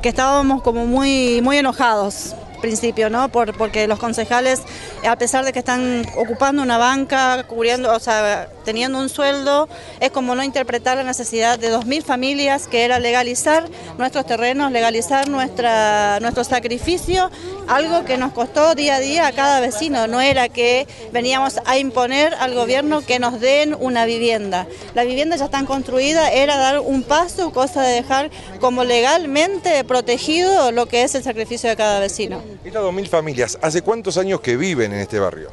que, estábamos como muy, muy enojados principio, ¿no? Por, porque los concejales, a pesar de que están ocupando una banca, cubriendo, o sea, teniendo un sueldo, es como no interpretar la necesidad de 2.000 familias, que era legalizar nuestros terrenos, legalizar nuestra, nuestro sacrificio, algo que nos costó día a día a cada vecino, no era que veníamos a imponer al gobierno que nos den una vivienda. La vivienda ya está construida, era dar un paso, cosa de dejar como legalmente protegido lo que es el sacrificio de cada vecino. Estas 2.000 familias, ¿hace cuántos años que viven en este barrio?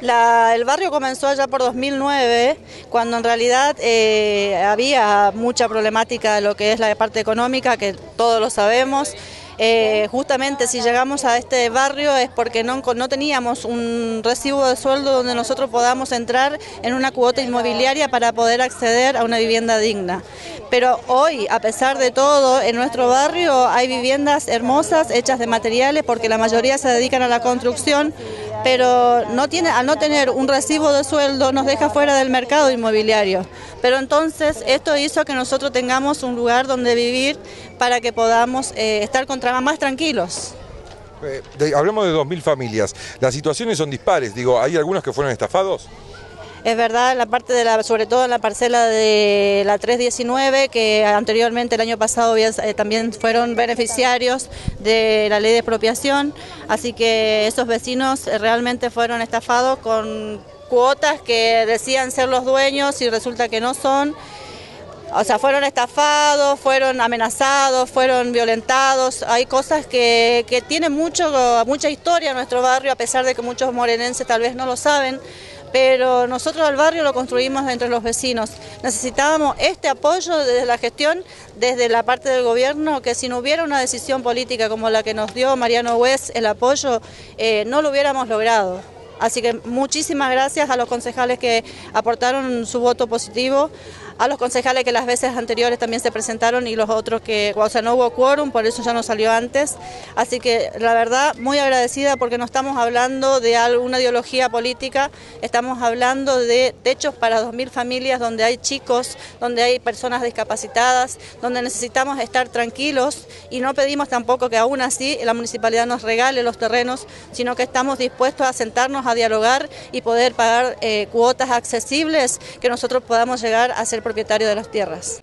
El barrio comenzó allá por 2009, cuando en realidad eh, había mucha problemática de lo que es la parte económica, que todos lo sabemos. Eh, justamente si llegamos a este barrio es porque no, no teníamos un recibo de sueldo donde nosotros podamos entrar en una cuota inmobiliaria para poder acceder a una vivienda digna. Pero hoy, a pesar de todo, en nuestro barrio hay viviendas hermosas hechas de materiales porque la mayoría se dedican a la construcción pero no tiene, al no tener un recibo de sueldo nos deja fuera del mercado inmobiliario. Pero entonces esto hizo que nosotros tengamos un lugar donde vivir para que podamos eh, estar contra, más tranquilos. Eh, hablamos de 2.000 familias, las situaciones son dispares, digo, ¿hay algunos que fueron estafados? Es verdad, la parte de la, sobre todo en la parcela de la 319, que anteriormente el año pasado eh, también fueron beneficiarios de la ley de expropiación, así que esos vecinos eh, realmente fueron estafados con cuotas que decían ser los dueños y resulta que no son. O sea, fueron estafados, fueron amenazados, fueron violentados. Hay cosas que, que tienen mucho, mucha historia en nuestro barrio, a pesar de que muchos morenenses tal vez no lo saben pero nosotros el barrio lo construimos entre los vecinos. Necesitábamos este apoyo desde la gestión, desde la parte del gobierno, que si no hubiera una decisión política como la que nos dio Mariano Hues, el apoyo, eh, no lo hubiéramos logrado. Así que muchísimas gracias a los concejales que aportaron su voto positivo, a los concejales que las veces anteriores también se presentaron y los otros que, o sea, no hubo quórum, por eso ya no salió antes. Así que la verdad, muy agradecida porque no estamos hablando de alguna ideología política, estamos hablando de techos para 2.000 familias donde hay chicos, donde hay personas discapacitadas, donde necesitamos estar tranquilos y no pedimos tampoco que aún así la municipalidad nos regale los terrenos, sino que estamos dispuestos a sentarnos a dialogar y poder pagar eh, cuotas accesibles que nosotros podamos llegar a ser propietario de las tierras.